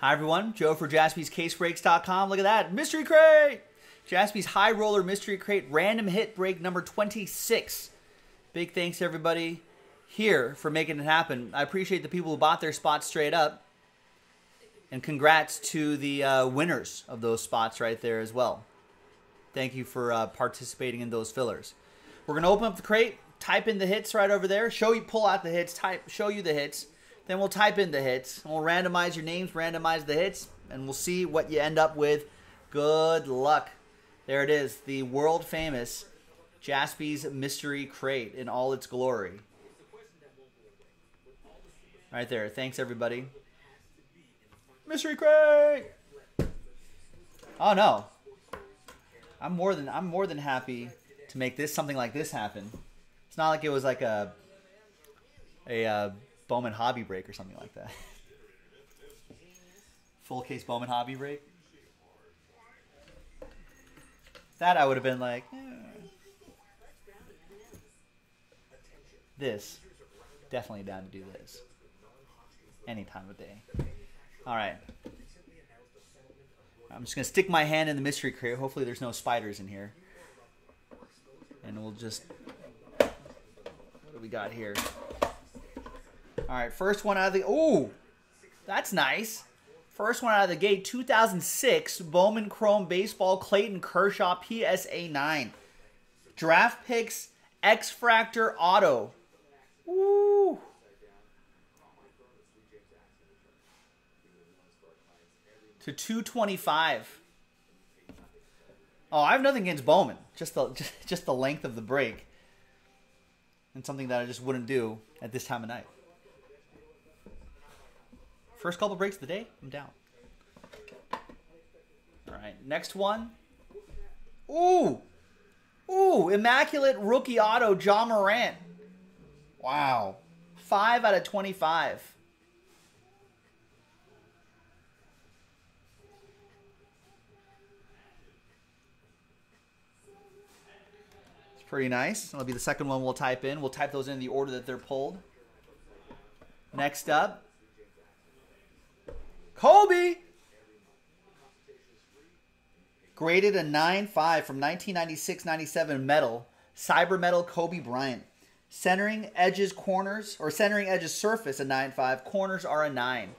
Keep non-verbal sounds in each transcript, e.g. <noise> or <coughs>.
Hi, everyone. Joe for jaspyscasebreaks.com. Look at that. Mystery Crate! Jaspy's High Roller Mystery Crate random hit break number 26. Big thanks to everybody here for making it happen. I appreciate the people who bought their spots straight up. And congrats to the uh, winners of those spots right there as well. Thank you for uh, participating in those fillers. We're going to open up the crate, type in the hits right over there, show you, pull out the hits, type, show you the hits then we'll type in the hits. We'll randomize your names, randomize the hits, and we'll see what you end up with. Good luck. There it is, the world famous Jaspy's Mystery Crate in all its glory. Right there. Thanks everybody. Mystery Crate. Oh no. I'm more than I'm more than happy to make this something like this happen. It's not like it was like a a uh, Bowman hobby break or something like that. Full case Bowman hobby break. That I would have been like, eh. this, definitely down to do this. Any time of day. All right. I'm just gonna stick my hand in the mystery crate. Hopefully, there's no spiders in here, and we'll just. What do we got here? All right, first one out of the. Oh, that's nice. First one out of the gate, 2006 Bowman Chrome Baseball Clayton Kershaw PSA 9. Draft picks X Fractor Auto. Woo. To 225. Oh, I have nothing against Bowman. Just the just, <laughs> just the length of the break. And something that I just wouldn't do at this time of night. First couple breaks of the day, I'm down. All right, next one. Ooh, ooh, immaculate rookie auto, Ja Morant. Wow, five out of twenty-five. It's pretty nice. That'll be the second one we'll type in. We'll type those in the order that they're pulled. Next up, Kobe. Graded a 9.5 from 1996-97 metal. Cyber metal Kobe Bryant. Centering edges corners, or centering edges surface a 9.5. Corners are a 9.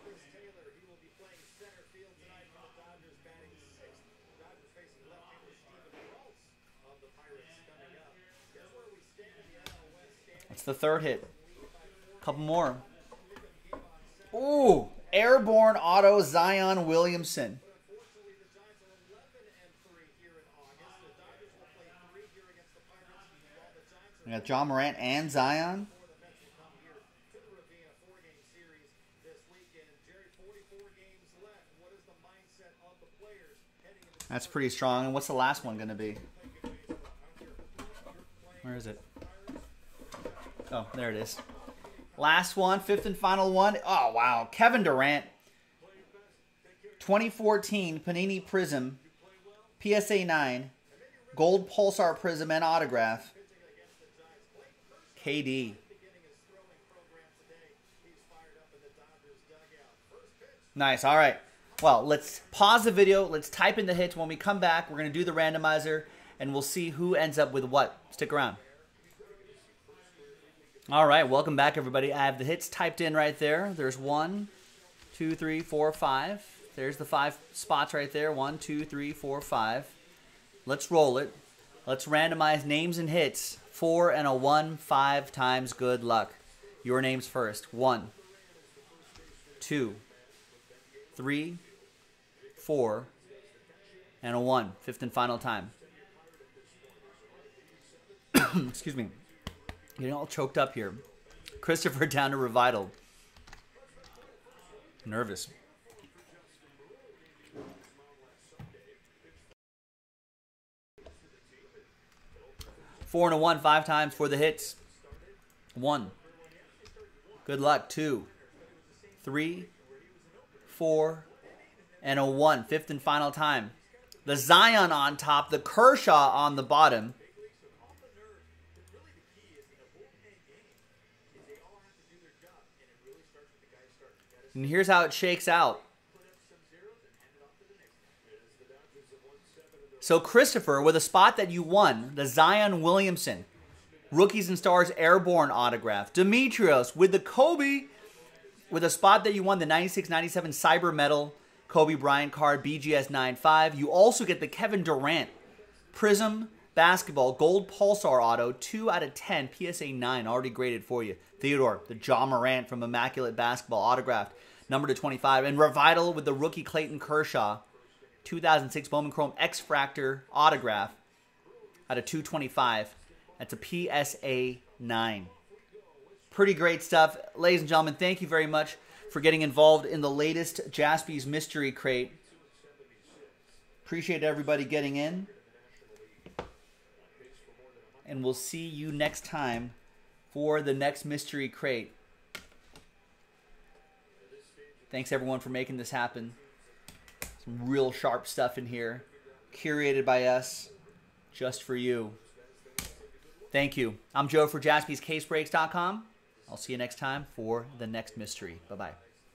That's the third hit. Couple more. Ooh, Airborne Auto Zion Williamson. We got Ja Morant and Zion. That's pretty strong. And what's the last one going to be? Where is it? Oh, there it is. Last one, fifth and final one. Oh, wow. Kevin Durant. 2014 Panini Prizm. PSA 9. Gold Pulsar Prizm and autograph. KD. Nice. All right. Well, let's pause the video. Let's type in the hits. When we come back, we're going to do the randomizer, and we'll see who ends up with what. Stick around. All right, welcome back, everybody. I have the hits typed in right there. There's one, two, three, four, five. There's the five spots right there. One, two, three, four, five. Let's roll it. Let's randomize names and hits. Four and a one, five times good luck. Your names first. One, two, three, four, and a one. Fifth and final time. <coughs> Excuse me. Getting all choked up here. Christopher <laughs> down to Revital. Nervous. Four and a one, five times for the hits. One. Good luck. Two. Three. Four. And a one. Fifth and final time. The Zion on top, the Kershaw on the bottom. And here's how it shakes out. So Christopher with a spot that you won, the Zion Williamson, rookies and stars airborne autograph. Demetrios with the Kobe, with a spot that you won, the 96-97 Cyber Metal, Kobe Bryant card, BGS 95. You also get the Kevin Durant Prizm Basketball Gold Pulsar Auto, 2 out of 10, PSA 9, already graded for you. Theodore, the Ja Morant from Immaculate Basketball autographed, number to 25. And Revital with the rookie Clayton Kershaw, 2006 Bowman Chrome X Fractor autograph out of 225. That's a PSA 9. Pretty great stuff. Ladies and gentlemen, thank you very much for getting involved in the latest Jaspy's Mystery Crate. Appreciate everybody getting in. And we'll see you next time for the next Mystery Crate. Thanks everyone for making this happen. Some real sharp stuff in here. Curated by us just for you. Thank you. I'm Joe for jaspyscasebreaks.com. I'll see you next time for the next mystery. Bye bye.